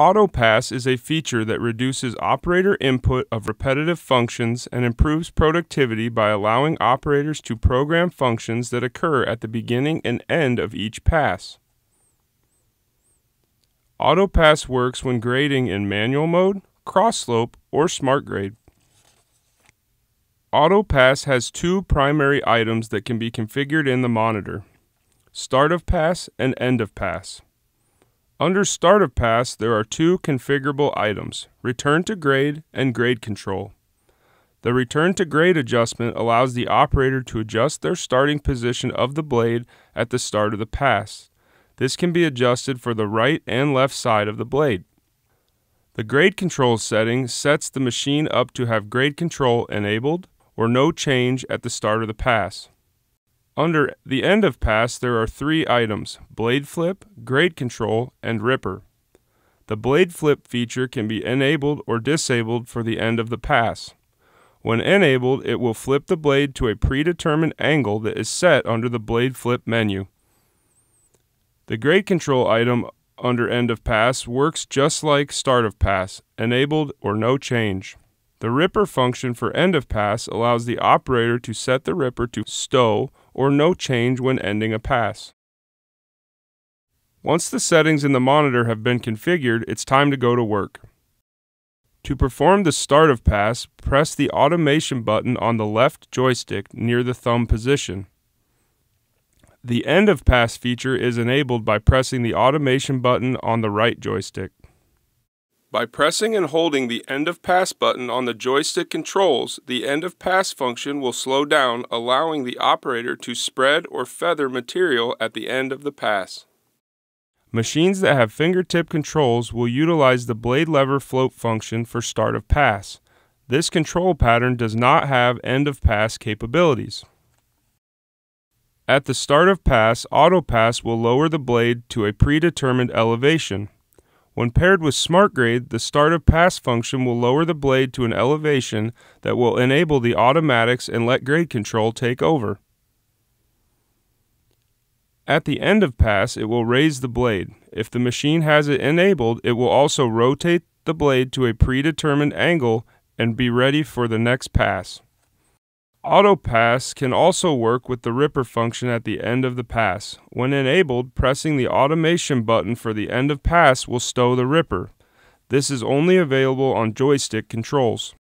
Auto Pass is a feature that reduces operator input of repetitive functions and improves productivity by allowing operators to program functions that occur at the beginning and end of each pass. Auto Pass works when grading in manual mode, cross slope, or SmartGrade. Auto Pass has two primary items that can be configured in the monitor start of pass and end of pass. Under Start of Pass, there are two configurable items Return to Grade and Grade Control. The Return to Grade adjustment allows the operator to adjust their starting position of the blade at the start of the pass. This can be adjusted for the right and left side of the blade. The Grade Control setting sets the machine up to have grade control enabled or no change at the start of the pass. Under the end of pass, there are three items blade flip, grade control, and ripper. The blade flip feature can be enabled or disabled for the end of the pass. When enabled, it will flip the blade to a predetermined angle that is set under the blade flip menu. The grade control item under end of pass works just like start of pass, enabled or no change. The ripper function for end of pass allows the operator to set the ripper to stow or no change when ending a pass. Once the settings in the monitor have been configured, it's time to go to work. To perform the start of pass, press the automation button on the left joystick near the thumb position. The end of pass feature is enabled by pressing the automation button on the right joystick. By pressing and holding the end of pass button on the joystick controls, the end of pass function will slow down, allowing the operator to spread or feather material at the end of the pass. Machines that have fingertip controls will utilize the blade lever float function for start of pass. This control pattern does not have end of pass capabilities. At the start of pass, auto pass will lower the blade to a predetermined elevation. When paired with SmartGrade, the start of pass function will lower the blade to an elevation that will enable the automatics and let grade control take over. At the end of pass, it will raise the blade. If the machine has it enabled, it will also rotate the blade to a predetermined angle and be ready for the next pass. AutoPass can also work with the Ripper function at the end of the pass. When enabled, pressing the automation button for the end of pass will stow the Ripper. This is only available on joystick controls.